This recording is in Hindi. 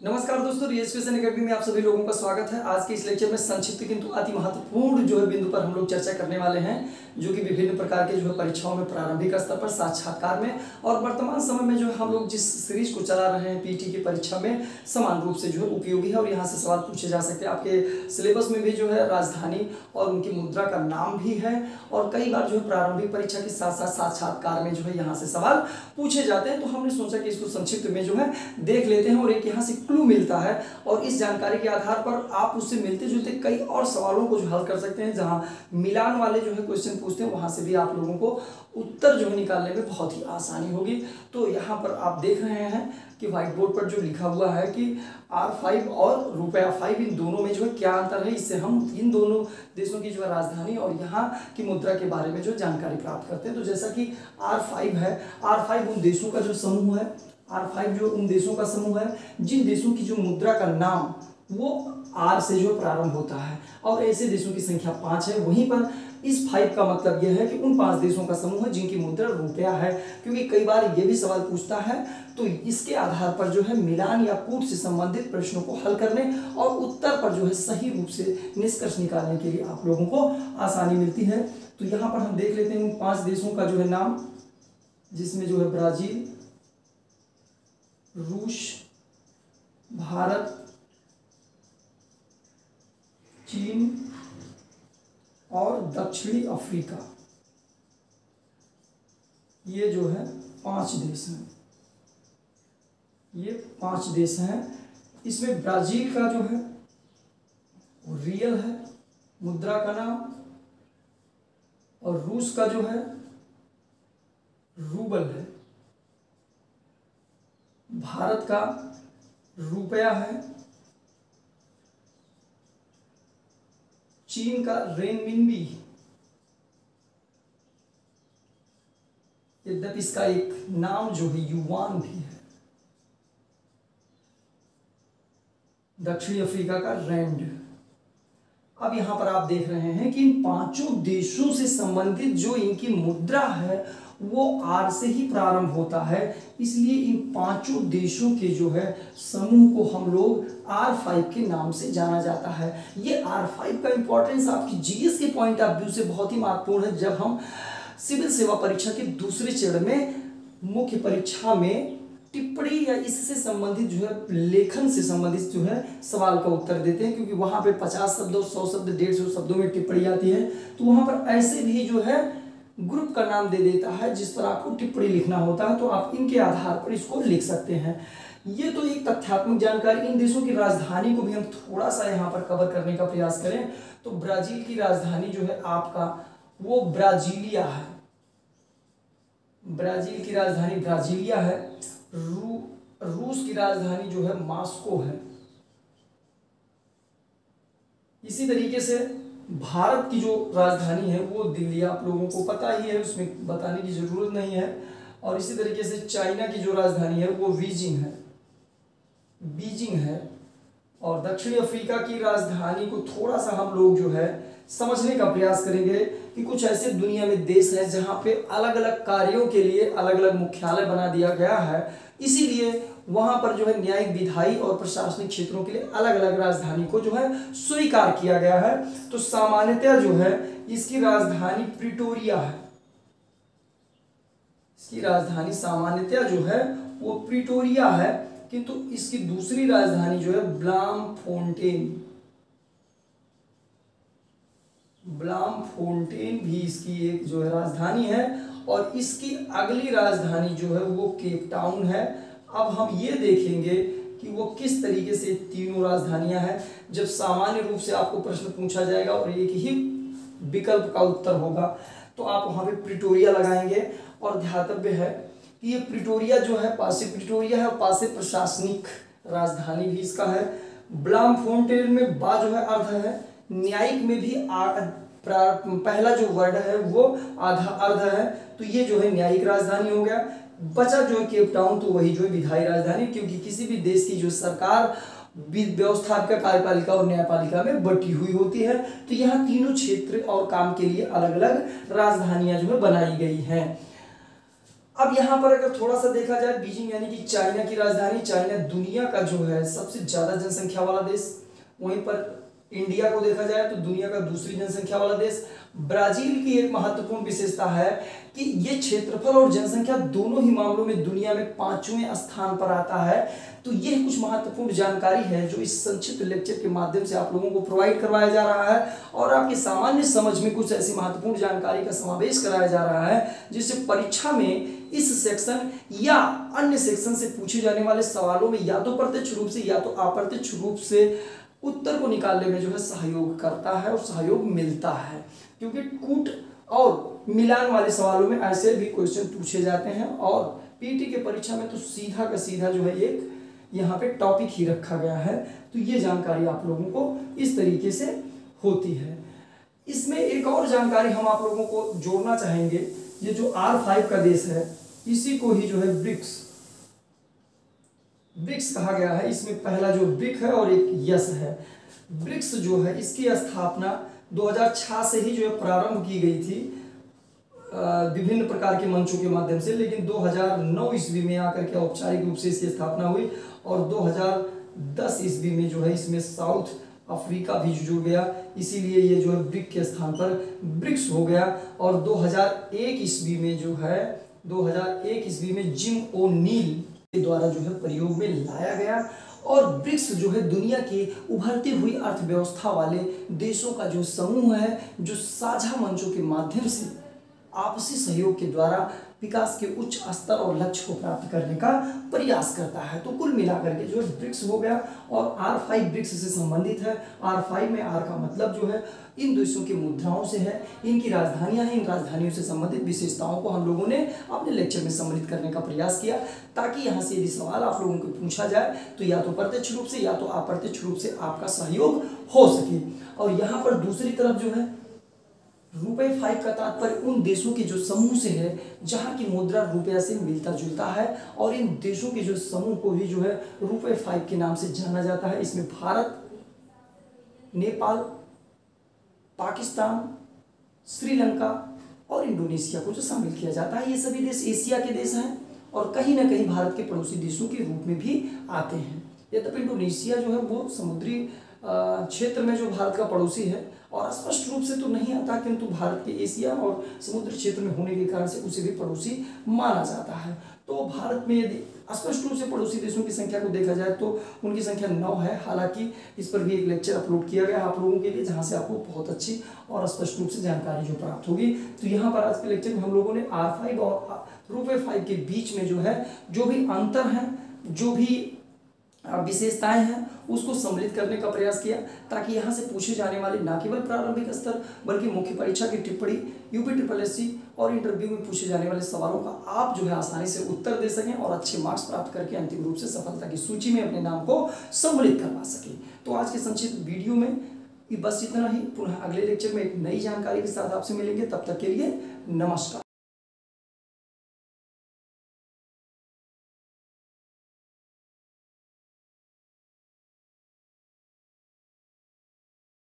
नमस्कार दोस्तों रिएजुकेशन अकेडमी में आप सभी लोगों का स्वागत है। आज के इस लेक्चर में संक्षिप्त किंतु अति महत्वपूर्ण जो है बिंदु पर हम लोग चर्चा करने वाले हैं, जो कि विभिन्न प्रकार के जो है परीक्षाओं में, प्रारंभिक स्तर पर, साक्षात्कार में और वर्तमान समय में जो है हम लोग जिस सीरीज़ को चला रहे हैं पीटी की परीक्षा में, समान रूप से जो है उपयोगी है और यहाँ से सवाल पूछे जा सकते हैं। आपके सिलेबस में भी जो है राजधानी और उनकी मुद्रा का नाम भी है और कई बार जो है प्रारंभिक परीक्षा के साथ साथ साक्षात्कार में जो है यहाँ से सवाल पूछे जाते हैं। तो हमने सोचा कि इसको संक्षिप्त में जो है देख लेते हैं और एक यहाँ से क्लू मिलता है और इस जानकारी के आधार पर आप उससे मिलते जुलते कई और सवालों को जो हल कर सकते हैं, जहाँ मिलान वाले जो है क्वेश्चन पूछते हैं, वहाँ से भी आप लोगों को उत्तर जो है निकालने में बहुत ही आसानी होगी। तो यहाँ पर आप देख रहे हैं कि व्हाइट बोर्ड पर जो लिखा हुआ है कि आर फाइव और रुपया फाइव इन दोनों में जो है क्या अंतर है, इससे हम इन दोनों देशों की जो है राजधानी और यहाँ की मुद्रा के बारे में जो जानकारी प्राप्त करते हैं। तो जैसा कि आर फाइव है आर फाइव उन देशों का जो समूह है आर फाइव जो उन देशों का समूह है, जिन देशों की जो मुद्रा का नाम, वो आर से जो प्रारंभ होता है। और ऐसे देशों की संख्या पाँच है। वहीं पर इस फाइव का मतलब यह है कि उन पाँच देशों का समूह है, जिनकी मुद्रा रुपया है। क्योंकि कई बार ये भी सवाल पूछता है तो इसके आधार पर जो है मिलान या कूट से संबंधित प्रश्नों को हल करने और उत्तर पर जो है सही रूप से निष्कर्ष निकालने के लिए आप लोगों को आसानी मिलती है। तो यहाँ पर हम देख लेते हैं उन पाँच देशों का जो है नाम, जिसमें जो है ब्राज़ील रूस, भारत, चीन और दक्षिणी अफ्रीका। ये जो है पाँच देश हैं। ये पाँच देश हैं। इसमें ब्राज़ील का जो है, वो रियल है, मुद्रा का नाम। और रूस का जो है, रूबल है। भारत का रुपया है। चीन का रेनमिनबी। यद्यपि इसका एक नाम जो है, युवान भी है। दक्षिण अफ्रीका का रैंड। अब यहाँ पर आप देख रहे हैं कि इन पाँचों देशों से संबंधित जो इनकी मुद्रा है, वो आर से ही प्रारंभ होता है। इसलिए इन पाँचों देशों के जो है, समूह को हम लोग आर फाइव के नाम से जाना जाता है। ये आर फाइव का इंपॉर्टेंस आपकी जीएस के पॉइंट ऑफ़ व्यू से बहुत ही महत्वपूर्ण है। जब हम सिविल सेवा परीक्षा के दूसरे चरण में मुख्य परीक्षा में टिप्पणी या इससे संबंधित जो है, लेखन से संबंधित जो है, सवाल का उत्तर देते हैं, क्योंकि वहाँ पे पचास शब्द और सौ शब्द, डेढ़ सौ शब्दों में टिप्पणी आती है। तो वहाँ पर ऐसे भी जो है, ग्रुप का नाम दे देता है, जिस पर आपको टिप्पणी लिखना होता है तो आप इनके आधार पर इसको लिख सकते हैं। ये तो एक तथ्यात्मक जानकारी, इन देशों की राजधानी को भी हम थोड़ा सा यहाँ पर कवर करने का प्रयास करें तो ब्राज़ील की राजधानी जो है आपका, वो ब्राजीलिया है। ब्राज़ील की राजधानी ब्राजीलिया है। रू, रूस की राजधानी जो है मास्को है। इसी तरीके से भारत की जो राजधानी है, वो दिल्ली आप लोगों को पता ही है, उसमें बताने की ज़रूरत नहीं है। और इसी तरीके से चाइना की जो राजधानी है, वो बीजिंग है। बीजिंग है। और दक्षिणी अफ्रीका की राजधानी को थोड़ा सा हम लोग जो है समझने का प्रयास करेंगे कि कुछ ऐसे दुनिया में देश हैं जहाँ पे अलग अलग कार्यों के लिए अलग अलग मुख्यालय बना दिया गया है। इसीलिए वहाँ पर जो है न्यायिक विधायी और प्रशासनिक क्षेत्रों के लिए अलग अलग राजधानी को जो है स्वीकार किया गया है। तो सामान्यतया जो है, इसकी राजधानी प्रिटोरिया है। इसकी राजधानी सामान्यतया जो है, वो प्रिटोरिया है, किंतु इसकी दूसरी राजधानी जो है ब्लाम फोन्टेन ब्लाम फोन्टेन भी इसकी एक जो है राजधानी है, और इसकी अगली राजधानी जो है वो केप टाउन है। अब हम ये देखेंगे कि वो किस तरीके से तीनों राजधानियाँ हैं, जब सामान्य रूप से आपको प्रश्न पूछा जाएगा और एक ही विकल्प का उत्तर होगा तो आप वहाँ पे प्रिटोरिया लगाएँगे। और ध्यातव्य है कि ये प्रिटोरिया जो है, पासे प्रिटोरिया है पासे प्रशासनिक राजधानी भी इसका है। ब्लाम फोन्टेन में बा जो है, अर्ध है। न्यायिक में भी पहला जो वर्ड है वो आधा अर्ध है। तो ये जो है न्यायिक राजधानी हो गया। बचा जो है केप टाउन तो वही जो है विधायी राजधानी, क्योंकि किसी भी देश की जो सरकार व्यवस्थापिका, कार्यपालिका और न्यायपालिका में बटी हुई होती है। तो यहाँ तीनों क्षेत्र और काम के लिए अलग अलग राजधानियाँ जो है बनाई गई हैं। अब यहाँ पर अगर थोड़ा सा देखा जाए, बीजिंग यानी कि चाइना की राजधानी, चाइना दुनिया का जो है सबसे ज़्यादा जनसंख्या वाला देश, वहीं पर इंडिया को देखा जाए तो दुनिया का दूसरी जनसंख्या वाला देश। ब्राज़ील की एक महत्वपूर्ण विशेषता है कि ये क्षेत्रफल और जनसंख्या दोनों ही मामलों में दुनिया में पाँचवें स्थान पर आता है। तो यह कुछ महत्वपूर्ण जानकारी है जो इस संक्षिप्त लेक्चर के माध्यम से आप लोगों को प्रोवाइड करवाया जा रहा है और आपकी सामान्य समझ में कुछ ऐसी महत्वपूर्ण जानकारी का समावेश कराया जा रहा है, जिससे परीक्षा में इस सेक्शन या अन्य सेक्शन से पूछे जाने वाले सवालों में या तो प्रत्यक्ष रूप से या तो अप्रत्यक्ष रूप से उत्तर को निकालने में जो है सहयोग करता है और सहयोग मिलता है। क्योंकि कूट और मिलान वाले सवालों में ऐसे भी क्वेश्चन पूछे जाते हैं और पीटी के परीक्षा में तो सीधा का सीधा जो है एक यहाँ पे टॉपिक ही रखा गया है। तो ये जानकारी आप लोगों को इस तरीके से होती है। इसमें एक और जानकारी हम आप लोगों को जोड़ना चाहेंगे। ये जो आर फाइव का देश है, इसी को ही जो है ब्रिक्स ब्रिक्स कहा गया है। इसमें पहला जो ब्रिक है और एक यस है। ब्रिक्स जो है, इसकी स्थापना 2006 से ही जो है प्रारंभ की गई थी विभिन्न प्रकार के मंचों के माध्यम से। लेकिन 2009 ईस्वी में आकर के औपचारिक रूप से इसकी स्थापना हुई और 2010 ईस्वी में जो है इसमें साउथ अफ्रीका भी जुड़ गया। इसीलिए ये जो है ब्रिक के स्थान पर ब्रिक्स हो गया। और 2001 ईस्वी में जो है 2001 ईस्वी में जिम ओ नील द्वारा जो है प्रयोग में लाया गया और ब्रिक्स जो है दुनिया के उभरती हुई अर्थव्यवस्था वाले देशों का जो समूह है, जो साझा मंचों के माध्यम से आपसी सहयोग के द्वारा विकास के उच्च स्तर और लक्ष्य को प्राप्त करने का प्रयास करता है। तो कुल मिलाकर के जो है ब्रिक्स हो गया और आर फाइव ब्रिक्स से संबंधित है। आर फाइव में आर का मतलब जो है, इन देशों की मुद्राओं से है, इनकी राजधानियाँ हैं। इन राजधानियों से संबंधित विशेषताओं को हम लोगों ने अपने लेक्चर में सम्मिलित करने का प्रयास किया ताकि यहाँ से यदि सवाल आप लोगों को पूछा जाए तो या तो प्रत्यक्ष रूप से या तो अप्रत्यक्ष रूप से आपका सहयोग हो सके। और यहाँ पर दूसरी तरफ़ जो है रुपए फाइव का तात्पर्य उन देशों के जो समूह से है, जहाँ की मुद्रा रुपया से मिलता जुलता है और इन देशों के जो समूह को भी जो है रुपए फाइव के नाम से जाना जाता है। इसमें भारत, नेपाल, पाकिस्तान, श्रीलंका और इंडोनेशिया को जो शामिल किया जाता है। ये सभी देश एशिया के देश हैं और कहीं ना कहीं भारत के पड़ोसी देशों के रूप में भी आते हैं। यद्यपि इंडोनेशिया जो है वो समुद्री क्षेत्र में जो भारत का पड़ोसी है, और स्पष्ट रूप से तो नहीं आता किंतु भारत के एशिया और समुद्र क्षेत्र में होने के कारण से उसे भी पड़ोसी माना जाता है। तो भारत में यदि स्पष्ट रूप से पड़ोसी देशों की संख्या को देखा जाए तो उनकी संख्या नौ है। हालाँकि इस पर भी एक लेक्चर अपलोड किया गया आप लोगों के लिए, जहाँ से आपको बहुत अच्छी और स्पष्ट रूप से जानकारी जो प्राप्त होगी। तो यहाँ पर आज के लेक्चर में हम लोगों ने आर फाइव और रूपे फाइव के बीच में जो है, जो भी अंतर है, जो भी विशेषताएँ हैं उसको सम्मिलित करने का प्रयास किया ताकि यहाँ से पूछे जाने वाले न केवल प्रारंभिक स्तर, बल्कि मुख्य परीक्षा की टिप्पणी यूपी ट्रिपल एस और इंटरव्यू में पूछे जाने वाले सवालों का आप जो है आसानी से उत्तर दे सकें और अच्छे मार्क्स प्राप्त करके अंतिम रूप से सफलता की सूची में अपने नाम को सम्मिलित करवा सकें। तो आज के संक्षिप्त वीडियो में बस इतना ही। पुनः अगले लेक्चर में एक नई जानकारी के साथ आपसे मिलेंगे। तब तक के लिए नमस्कार।